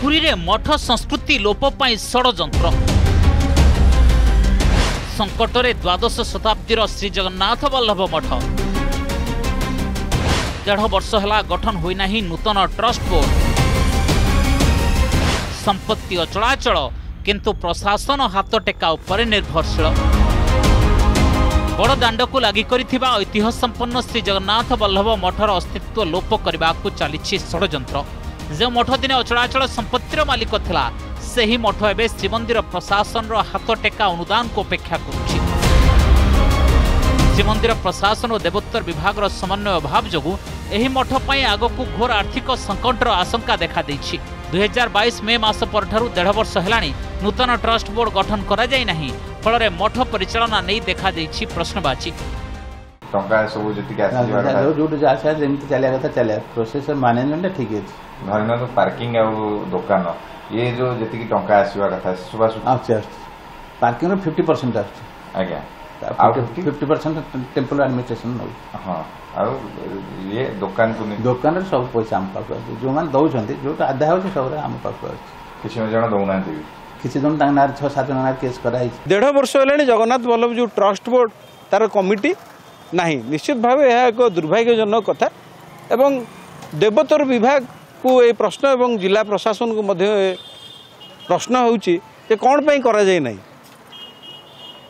ପୁରୀରେ ମଠ ସଂସ୍କୃତି ଲୋପ ପାଇଁ ଷଡ଼ଯନ୍ତ୍ର। ସଙ୍କଟରେ ଦ୍ୱାଦଶ ଶତାବ୍ଦୀର ଶ୍ରୀଜଗନ୍ନାଥ ବଲ୍ଲଭ ମଠ। ଦେଢ଼ ବର୍ଷ ହେଲା ଗଠନ ହୋଇନାହିଁ ନୂତନ ଟ୍ରଷ୍ଟ ବୋର୍ଡ। ସମ୍ପତ୍ତି ଅଚଳାଚଳ କିନ୍ତୁ ପ୍ରଶାସନ ହାତ ଟେକା ଉପରେ ନିର୍ଭରଶୀଳ। ବଡ଼ ଦାଣ୍ଡକୁ ଲାଗି କରିଥିବା ଐତିହ୍ୟ ସମ୍ପନ୍ନ ଶ୍ରୀ ଜଗନ୍ନାଥ ବଲ୍ଲଭ ମଠର ଅସ୍ତିତ୍ୱ ଲୋପ କରିବାକୁ ଚାଲିଛି ଷଡ଼ଯନ୍ତ୍ର। ଯେଉଁ ମଠ ଦିନେ ଅଚଳାଚଳ ସମ୍ପତ୍ତିର ମାଲିକ ଥିଲା ସେହି ମଠ ଏବେ ଶ୍ରୀମନ୍ଦିର ପ୍ରଶାସନର ହାତ ଟେକା ଅନୁଦାନକୁ ଅପେକ୍ଷା କରୁଛି। ଶ୍ରୀମନ୍ଦିର ପ୍ରଶାସନ ଓ ଦେବୋତ୍ତର ବିଭାଗର ସମନ୍ୱୟ ଅଭାବ ଯୋଗୁଁ ଏହି ମଠ ପାଇଁ ଆଗକୁ ଘୋର ଆର୍ଥିକ ସଙ୍କଟର ଆଶଙ୍କା ଦେଖାଦେଇଛି। ଦୁଇହଜାର ବାଇଶ ମେ ମାସ ପରଠାରୁ ଦେଢ଼ ବର୍ଷ ହେଲାଣି ନୂତନ ଟ୍ରଷ୍ଟ ବୋର୍ଡ ଗଠନ କରାଯାଇ ନାହିଁ ଫଳରେ ମଠ ପରିଚାଳନା ନେଇ ଦେଖାଦେଇଛି ପ୍ରଶ୍ନବାଚୀ। ଟଙ୍କା ସବୁ ଯେତିକି ଆସିଯିବା କଥା ଯୋଉ ଯୋଉଠି ଯାହା ଆସିବା ଯେମିତି ଚାଲିବା କଥା ଚାଲିବା। ପ୍ରୋସେସ ମ୍ୟାନେଜମେଣ୍ଟ ଠିକ୍ ଅଛି। ଧରି ନିଅନ୍ତୁ ପାର୍କିଂ ଆଉ ଦୋକାନ ଇଏ ଯୋଉ ଯେତିକି ଟଙ୍କା ଆସିବା କଥା ସେସବୁ ଆସୁଛି ଆସୁଛି। ଆସୁଛି ପାର୍କିଂର ଫିଫ୍ଟି ପରସେଣ୍ଟ ଆସୁଛି। ଆଜ୍ଞା। ଆଉ fifty fifty percent temple administration ନେଉଛି ହଁ ଆଉ ଇଏ ଦୋକାନକୁ ନେଇ ଦୋକାନରେ ସବୁ ପଇସା ଆମ ପାଖକୁ ଆସୁଛି। ଯୋଉମାନେ ଦଉଛନ୍ତି ଯୋଉଟା ଆଦାୟ ହେଉଛି ସବୁରେ ଆମ ପାଖକୁ ଆସୁଛି। କିଛି ଜଣ ଦଉନାହାନ୍ତି ବି। କିଛି ଜଣ ତାଙ୍କ ନାଁରେ ଛଅ ସାତ ଜଣ ନାଁରେ କେସ୍ କରାହେଇଛି। ଦେଢ଼ ବର୍ଷ ହେଲାଣି ଜଗନ୍ନାଥ ବଲ୍ଲଭ ଯେଉଁ ଟ୍ରଷ୍ଟ ବୋର୍ଡ ତାର କମିଟି ନାହିଁ ନିଶ୍ଚିତ ଭାବେ ଏହା ଏକ ଦୁର୍ଭାଗ୍ୟଜନକ କଥା। ଏବଂ ଦେବୋତ୍ତର ବିଭାଗକୁ ଏ ପ୍ରଶ୍ନ ଏବଂ ଜିଲ୍ଲା ପ୍ରଶାସନକୁ ମଧ୍ୟ ଏ ପ୍ରଶ୍ନ ହେଉଛି ଯେ କ'ଣ ପାଇଁ କରାଯାଇ ନାହିଁ?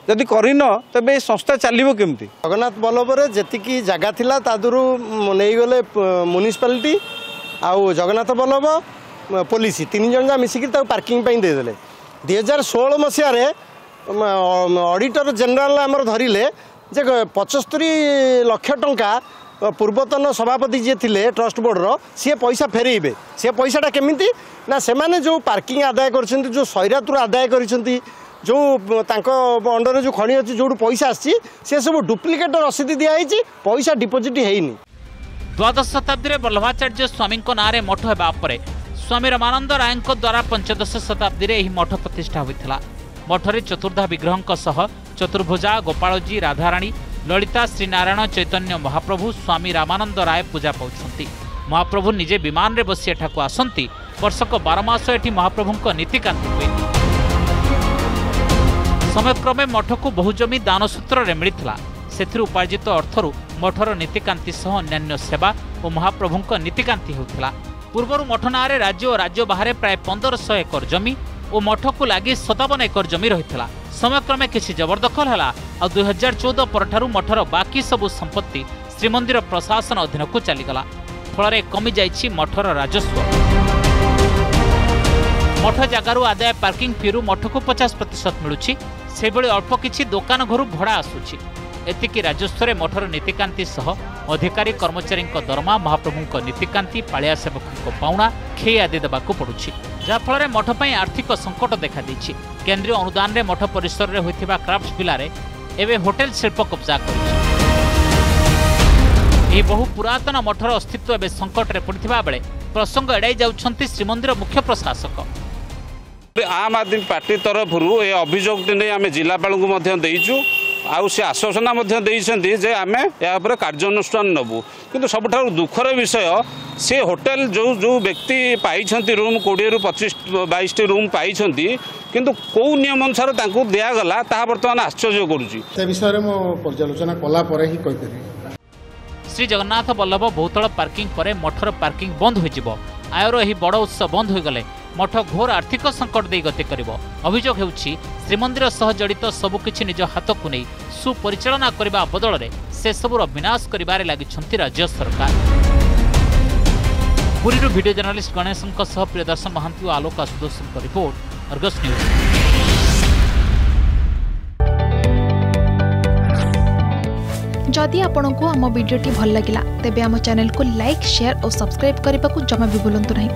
ଯଦି କରିନ ତେବେ ଏ ସଂସ୍ଥା ଚାଲିବ କେମିତି? ଜଗନ୍ନାଥ ବଲ୍ଲଭରେ ଯେତିକି ଜାଗା ଥିଲା ତା ଦେହରୁ ନେଇଗଲେ ମ୍ୟୁନିସିପାଲିଟି ଆଉ ଜଗନ୍ନାଥ ବଲ୍ଲଭ ପୋଲିସ ତିନି ଜଣ ଯାକ ମିଶିକି ତାକୁ ପାର୍କିଂ ପାଇଁ ଦେଇଦେଲେ। ଦୁଇ ହଜାର ଷୋହଳ ମସିହାରେ ଅଡ଼ିଟର ଜେନେରାଲ ଆମର ଧରିଲେ ଯେ ପଚସ୍ତରୀ ଲକ୍ଷ ଟଙ୍କା ପୂର୍ବତନ ସଭାପତି ଯିଏ ଥିଲେ ଟ୍ରଷ୍ଟ ବୋର୍ଡ଼ର ସିଏ ପଇସା ଫେରେଇବେ। ସେ ପଇସାଟା କେମିତି? ନା ସେମାନେ ଯେଉଁ ପାର୍କିଂ ଆଦାୟ କରିଛନ୍ତି ଯେଉଁ ସୈରାତରୁ ଆଦାୟ କରିଛନ୍ତି ଯେଉଁ ତାଙ୍କ ଅଣ୍ଡରରେ ଯେଉଁ ଖଣି ଅଛି ଯେଉଁଠୁ ପଇସା ଆସିଛି ସେ ସବୁ ଡୁପ୍ଲିକେଟ୍ ରସିଦ ଦିଆହେଇଛି ପଇସା ଡିପୋଜିଟ୍ ହେଇନି। ଦ୍ୱାଦଶ ଶତାବ୍ଦୀରେ ବଲ୍ଲଭାଚାର୍ଯ୍ୟ ସ୍ୱାମୀଙ୍କ ନାଁରେ ମଠ ହେବା ପରେ ସ୍ୱାମୀ ରମାନନ୍ଦ ରାୟଙ୍କ ଦ୍ୱାରା ପଞ୍ଚଦଶ ଶତାବ୍ଦୀରେ ଏହି ମଠ ପ୍ରତିଷ୍ଠା ହୋଇଥିଲା। ମଠରେ ଚତୁର୍ଦ୍ଧା ବିଗ୍ରହଙ୍କ ସହ ଚତୁର୍ଭୁଜା ଗୋପାଳଜୀ ରାଧାରାଣୀ ଲଳିତା ଶ୍ରୀନାରାୟଣ ଚୈତନ୍ୟ ମହାପ୍ରଭୁ ସ୍ୱାମୀ ରାମାନନ୍ଦ ରାୟ ପୂଜା ପାଉଛନ୍ତି। ମହାପ୍ରଭୁ ନିଜେ ବିମାନରେ ବସି ଏଠାକୁ ଆସନ୍ତି। ବର୍ଷକ ବାର ମାସ ଏଠି ମହାପ୍ରଭୁଙ୍କ ନୀତିକାନ୍ତି ହୁଏ। ସମୟକ୍ରମେ ମଠକୁ ବହୁ ଜମି ଦାନ ସୂତ୍ରରେ ମିଳିଥିଲା। ସେଥିରୁ ଉପାର୍ଜିତ ଅର୍ଥରୁ ମଠର ନୀତିକାନ୍ତି ସହ ଅନ୍ୟାନ୍ୟ ସେବା ଓ ମହାପ୍ରଭୁଙ୍କ ନୀତିକାନ୍ତି ହେଉଥିଲା। ପୂର୍ବରୁ ମଠ ନାଁରେ ରାଜ୍ୟ ଓ ରାଜ୍ୟ ବାହାରେ ପ୍ରାୟ ପନ୍ଦରଶହ ଏକର ଜମି ଓ ମଠକୁ ଲାଗି ସତାବନ ଏକର ଜମି ରହିଥିଲା। ସମୟକ୍ରମେ କିଛି ଜବରଦଖଲ ହେଲା। ଆଉ ଦୁଇ ହଜାର ଚଉଦ ପରଠାରୁ ମଠର ବାକି ସବୁ ସମ୍ପତ୍ତି ଶ୍ରୀମନ୍ଦିର ପ୍ରଶାସନ ଅଧୀନକୁ ଚାଲିଗଲା। ଫଳରେ କମିଯାଇଛି ମଠର ରାଜସ୍ୱ। ମଠ ଜାଗାରୁ ଆଦାୟ ପାର୍କିଂ ଫିରୁ ମଠକୁ ପଚାଶ ପ୍ରତିଶତ ମିଳୁଛି। ସେଭଳି ଅଳ୍ପ କିଛି ଦୋକାନ ଘରୁ ଭଡ଼ା ଆସୁଛି। ଏତିକି ରାଜସ୍ୱରେ ମଠର ନୀତିକାନ୍ତି ସହ ଅଧିକାରୀ କର୍ମଚାରୀଙ୍କ ଦରମା ମହାପ୍ରଭୁଙ୍କ ନୀତିକାନ୍ତି ପାଳିଆ ସେବକଙ୍କ ପାଉଣା ଖେଇ ଆଦି ଦେବାକୁ ପଡୁଛି। ଯାହାଫଳରେ ମଠ ପାଇଁ ଆର୍ଥିକ ସଙ୍କଟ ଦେଖାଦେଇଛି। କେନ୍ଦ୍ରୀୟ ଅନୁଦାନରେ ମଠ ପରିସରରେ ହୋଇଥିବା କ୍ରାଫ୍ଟ ଭିଲାରେ ଏବେ ହୋଟେଲ ଶିଳ୍ପ କବ୍ଜା କରିଛି। ଏହି ବହୁ ପୁରାତନ ମଠର ଅସ୍ତିତ୍ୱ ଏବେ ସଙ୍କଟରେ ପଡ଼ିଥିବା ବେଳେ ପ୍ରସଙ୍ଗ ଏଡ଼ାଇ ଯାଉଛନ୍ତି ଶ୍ରୀମନ୍ଦିର ମୁଖ୍ୟ ପ୍ରଶାସକ। ଆମ୍ ଆଦମୀ ପାର୍ଟି ତରଫରୁ ଏ ଅଭିଯୋଗଟି ନେଇ ଆମେ ଜିଲ୍ଲାପାଳଙ୍କୁ ମଧ୍ୟ ଦେଇଛୁ ଆଉ ସେ ଆଶ୍ୱାସନା ମଧ୍ୟ ଦେଇଛନ୍ତି ଯେ ଆମେ ଏହା ଉପରେ କାର୍ଯ୍ୟାନୁଷ୍ଠାନ ନେବୁ। କିନ୍ତୁ ସବୁଠାରୁ ଦୁଃଖର ବିଷୟ ସେ ହୋଟେଲ ଯେଉଁ ଯେଉଁ ବ୍ୟକ୍ତି ପାଇଛନ୍ତି ରୁମ୍ କୋଡ଼ିଏରୁ ପଚିଶ ବାଇଶଟି ରୁମ୍ ପାଇଛନ୍ତି କିନ୍ତୁ କେଉଁ ନିୟମ ଅନୁସାରେ ତାଙ୍କୁ ଦିଆଗଲା ତାହା ବର୍ତ୍ତମାନ ଆଶ୍ଚର୍ଯ୍ୟ କରୁଛି। ସେ ବିଷୟରେ ମୁଁ ପର୍ଯ୍ୟାଲୋଚନା କଲା ପରେ ହିଁ କହିପାରିବି ଶ୍ରୀ ଜଗନ୍ନାଥ ବଲ୍ଲଭ ବହୁତଳ ପାର୍କିଂ ପରେ ମଠର ପାର୍କିଂ ବନ୍ଦ ହୋଇଯିବ। ଆୟର ଏହି ବଡ଼ ଉତ୍ସ ବନ୍ଦ ହୋଇଗଲେ ମଠ ଘୋର ଆର୍ଥିକ ସଙ୍କଟ ଦେଇ ଗତି କରିବ। ଅଭିଯୋଗ ହେଉଛି ଶ୍ରୀମନ୍ଦିର ସହ ଜଡ଼ିତ ସବୁକିଛି ନିଜ ହାତକୁ ନେଇ ସୁପରିଚାଳନା କରିବା ବଦଳରେ ସେସବୁର ବିନାଶ କରିବାରେ ଲାଗିଛନ୍ତି ରାଜ୍ୟ ସରକାର। ପୁରୀରୁ ଭିଡ଼ିଓ ଜର୍ଣ୍ଣାଲିଷ୍ଟ ଗଣେଶଙ୍କ ସହ ପ୍ରିୟଦର୍ଶନ ମହାନ୍ତି ଓ ଆଲୋକ ଆଶୁଦୋଷଙ୍କ ରିପୋର୍ଟ। अर्गस न्यूज़ जदि आपण को आम भिडी भल लगा तेब आम को लाइक सेयार और सब्सक्राइब करने को जमा भी बुलां नहीं।